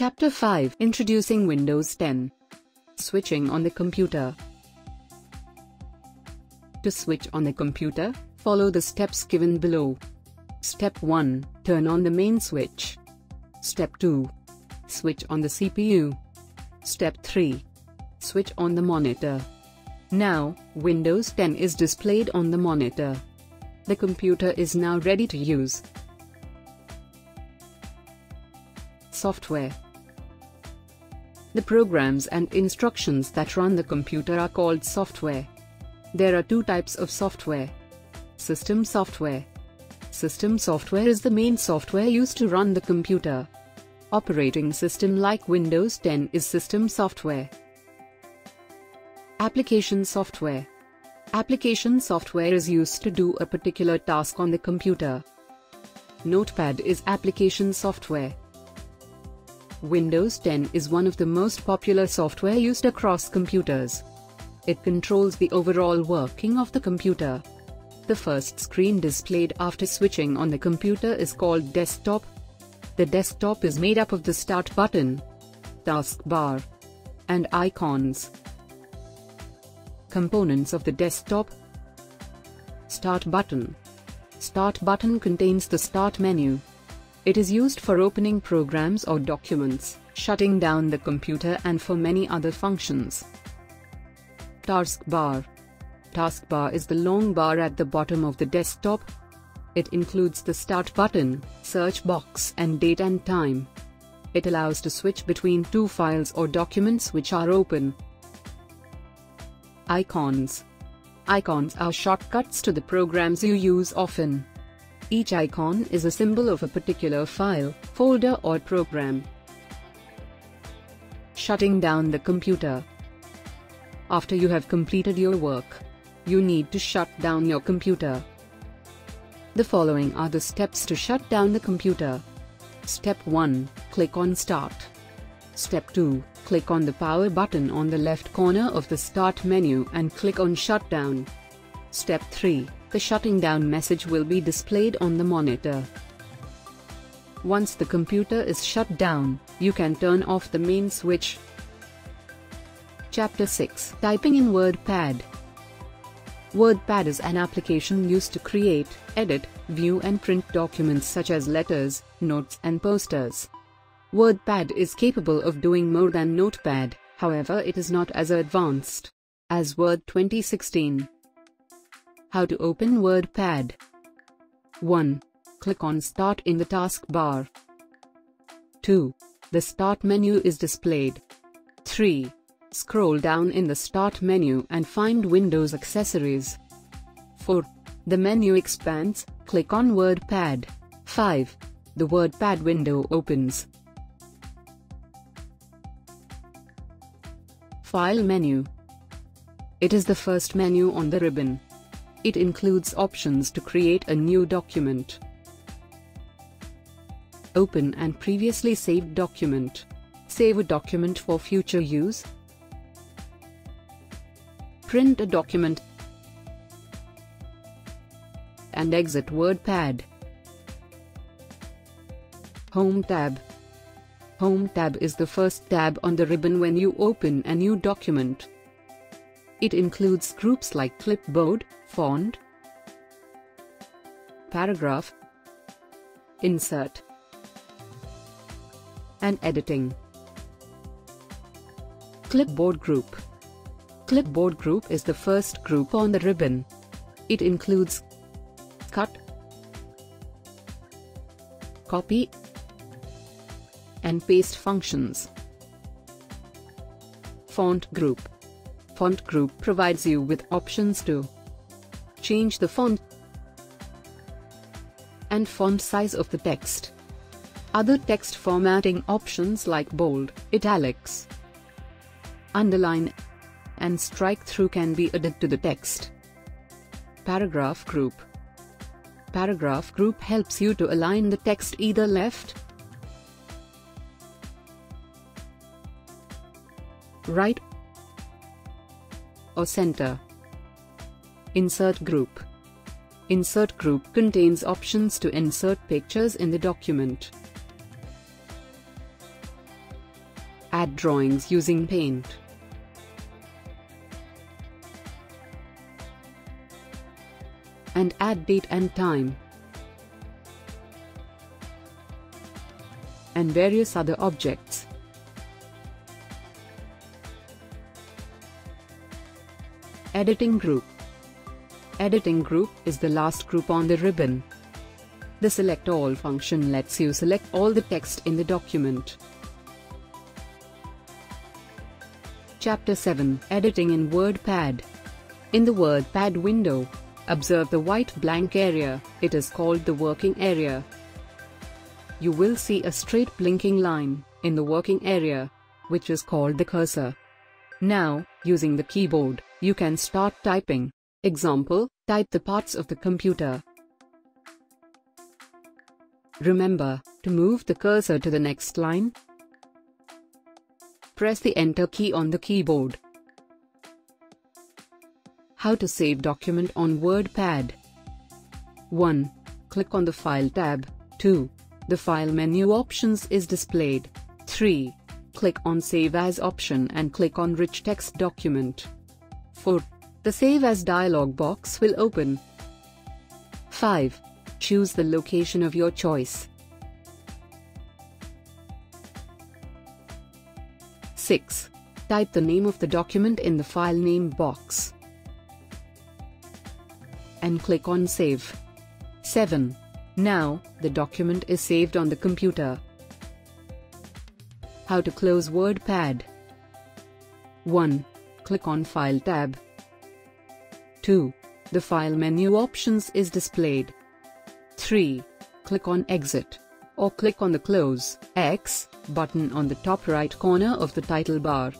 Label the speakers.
Speaker 1: Chapter 5 Introducing Windows 10 Switching on the computer. To switch on the computer, follow the steps given below. Step 1 Turn on the main switch. Step 2 Switch on the CPU. Step 3 Switch on the monitor. Now, Windows 10 is displayed on the monitor. The computer is now ready to use. Software The programs and instructions that run the computer are called software. There are two types of software. System software. System software is the main software used to run the computer. Operating system like Windows 10 is system software. Application software. Application software is used to do a particular task on the computer. Notepad is application software. Windows 10 is one of the most popular software used across computers. It controls the overall working of the computer. The first screen displayed after switching on the computer is called desktop. The desktop is made up of the start button, taskbar, and icons. Components of the desktop Start button Start button contains the Start menu. It is used for opening programs or documents, shutting down the computer and for many other functions. Taskbar Taskbar is the long bar at the bottom of the desktop. It includes the Start button, search box and date and time. It allows to switch between two files or documents which are open. Icons Icons are shortcuts to the programs you use often. Each icon is a symbol of a particular file, folder or program. Shutting down the computer After you have completed your work, you need to shut down your computer. The following are the steps to shut down the computer. Step 1. Click on Start. Step 2. Click on the power button on the left corner of the Start menu and click on Shutdown. Step 3. The shutting down message will be displayed on the monitor. Once the computer is shut down, you can turn off the main switch. Chapter 6 Typing in WordPad WordPad is an application used to create, edit, view and print documents such as letters, notes and posters. WordPad is capable of doing more than Notepad, however it is not as advanced as Word 2016. How to open WordPad 1. Click on Start in the taskbar. 2. The Start menu is displayed. 3. Scroll down in the Start menu and find Windows Accessories. 4. The menu expands, click on WordPad. 5. The WordPad window opens. File menu. It is the first menu on the ribbon. It includes options to create a new document. Open and previously saved document. Save a document for future use. Print a document. And exit WordPad. Home tab. Home tab is the first tab on the ribbon when you open a new document. It includes groups like clipboard, font, paragraph, insert, and editing. Clipboard group. Clipboard group is the first group on the ribbon. It includes cut, copy, and paste functions. Font group. Font group provides you with options to change the font and font size of the text. Other text formatting options like bold, italics, underline, and strike through can be added to the text. Paragraph group Paragraph group helps you to align the text either left, right, or center. Insert group. Insert group contains options to insert pictures in the document. Add drawings using Paint. And add date and time. And various other objects. Editing Group Editing Group is the last group on the ribbon. The Select All function lets you select all the text in the document. Chapter 7 Editing in WordPad In the WordPad window, observe the white blank area, it is called the working area. You will see a straight blinking line in the working area, which is called the cursor. Now, using the keyboard, you can start typing. Example, type the parts of the computer. Remember, to move the cursor to the next line, press the Enter key on the keyboard. How to save document on WordPad 1. Click on the File tab. 2. The File menu options is displayed. 3. Click on Save As option and click on Rich Text Document. 4. The Save As dialog box will open. 5. Choose the location of your choice. 6. Type the name of the document in the file name box. And click on Save. 7. Now, the document is saved on the computer. How to close WordPad 1. Click on File tab. 2. The File menu options is displayed. 3. Click on Exit. Or click on the Close X button on the top right corner of the title bar.